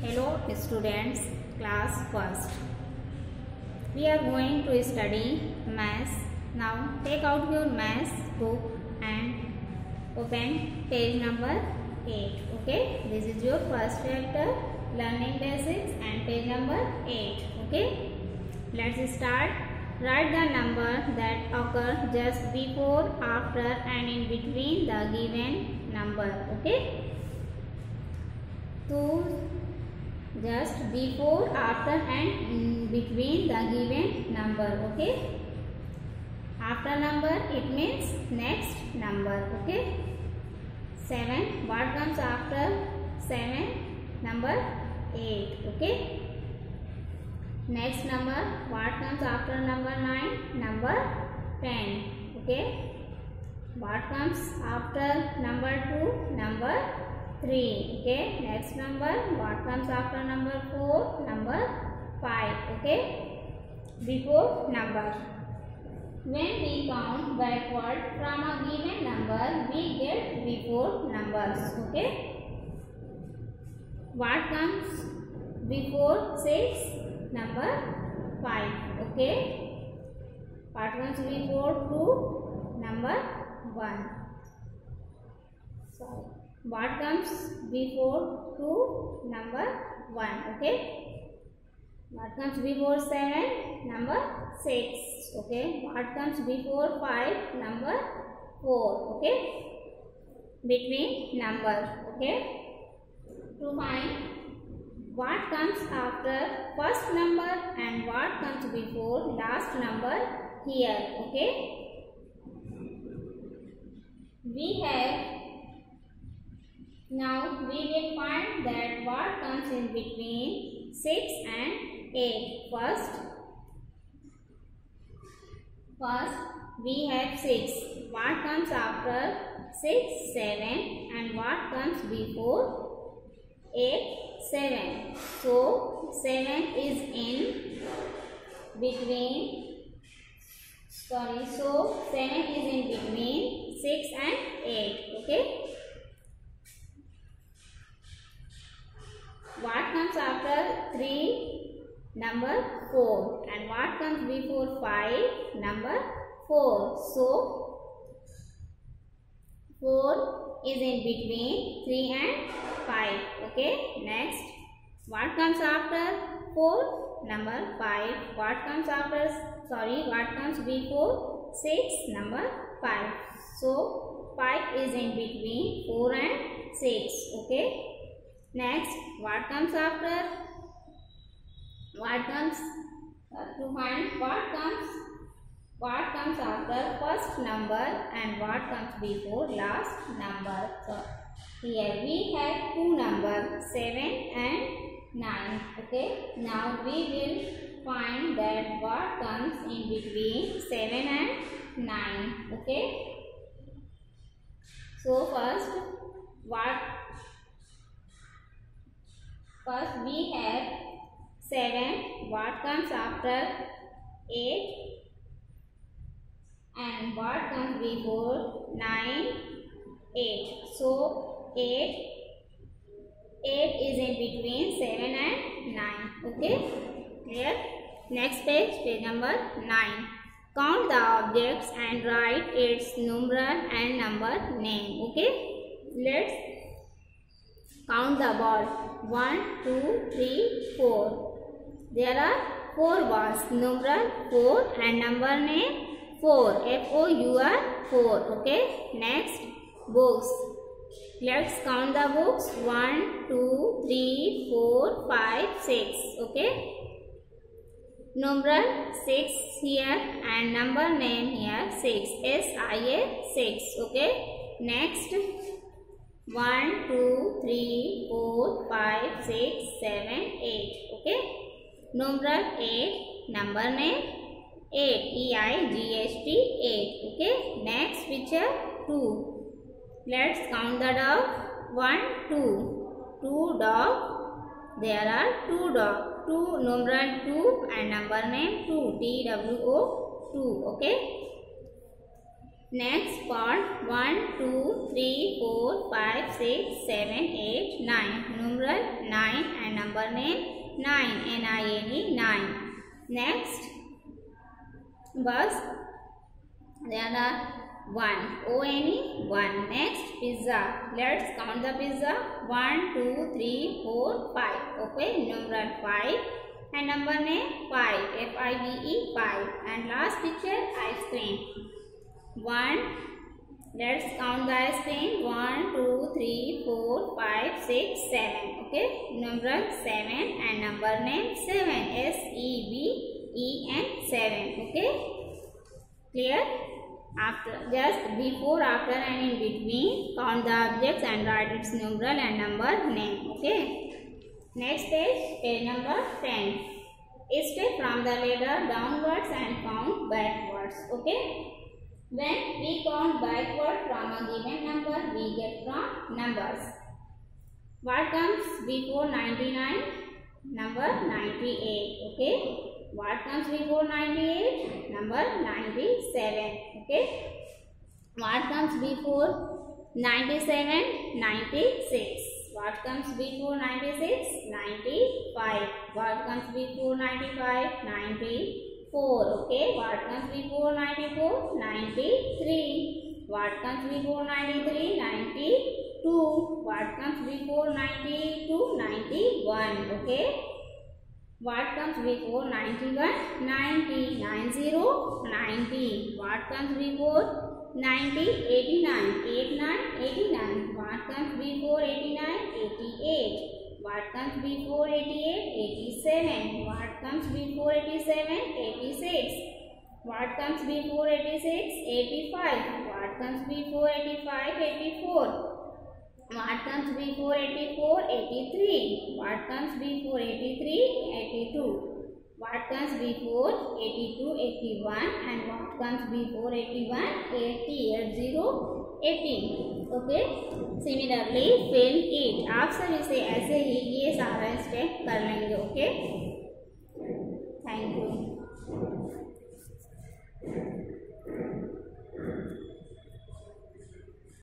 Hello students, class first. We are going to study maths. Now take out your maths book and open page number 8. Okay, this is your first chapter learning basics and page number 8. Okay, let's start. Write the number that occur just before, after and in between the given number. Okay. 2 just before after and between the given number okay after number it means next number okay 7 what comes after 7 number 8 okay next number what comes after number 9 number 10 okay what comes after number 2 number three. okay next number what comes after number four? number five. okay before number when we count backward from a given number we get before numbers okay what comes before six? number five. okay what comes before two? number one. what comes before 2 number 1 okay what comes before 7 number 6 okay what comes before 5 number 4 okay between number okay to find what comes after first number and what comes before last number here okay we have now we will find that what comes in between 6 and 8. First, first we have 6. What comes after 6, 7 and what comes before 8, 7. So, 7 is in between, sorry, so 7 is in between 6 and 8, okay. What comes after 3? Number 4. And what comes before 5? Number 4. So, 4 is in between 3 and 5. Okay. Next. What comes after 4? Number 5. What comes after, sorry, what comes before 6? Number 5. So, 5 is in between 4 and 6. Okay. Next, what comes after? What comes? To find what comes? What comes after first number and what comes before last number? So, here we have two numbers 7 and 9. Okay. Now we will find that what comes in between 7 and 9. Okay. So first what First we have 7. What comes after 8? And what comes before 9? 8. So 8 8 is in between 7 and 9. Okay? Clear? Next page, page number 9. Count the objects and write its number and number name. Okay? Let's Count the ball. 1 2 3 4 There are four balls. number four and number name four. F O U R four. Okay. Next books. Let's count the books. 1 2 3 4 5 6 Okay. number six here and number name here six. S I A six. Okay. Next 1, 2, 3, 4, 5, 6, 7, 8. Okay. Numeral 8. Number name 8. E-I-G-H-T 8. Okay. Next picture 2. Let's count the dog. 1, 2. 2 dog. There are 2 dog. 2 numeral 2 and number name 2. T-W-O 2. Okay. Next part 1, 2, 3, 4, 5, 6, 7, 8, 9. Numeral 9 and number name 9. N-I-N-E 9. Next bus there are 1. O-N-E 1. Next pizza. Let's count the pizza. 1, 2, 3, 4, 5. Okay. Numeral 5 and number name 5. F-I-V-E 5. And last picture ice cream. One let's count the string one two three four five six seven okay number seven and number name seven S E B E N seven okay clear after just before after and in between count the objects and write its numeral and number name okay next page page number ten. step from the ladder downwards and count backwards okay When we count backward from a given number, we get from numbers. What comes before ninety-nine? Number ninety-eight. Okay. What comes before ninety-eight? Number ninety-seven. Okay. What comes before ninety-seven? Ninety-six. What comes before ninety-six? Ninety-five. What comes before Ninety. 4 okay what comes before 94 93 what comes before 93 92 what comes before 92 91 okay what comes before 91 90 90 90 what comes before 90 89 89 89 what comes before 89 88 What comes before 88? 87. What comes before 87? 86. What comes before 86? 85. What comes before 85? 84. What comes before 84? 83. What comes before 83? 82. What comes before 82? 81. And what comes before 81? 80. 80. Eighteen okay similarly fill eight आप सब इसे ऐसे ही ये सारा step कर लेंगे okay thank you